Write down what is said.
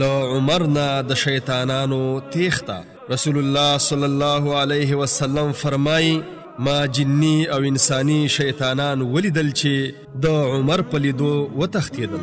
له عمر نه د شیطانانو تیښته رسول الله صلی الله علیه وسلم فرمایي ما جنی او انساني شیطانان ولیدل چې د عمر په لیدو وتښتېدل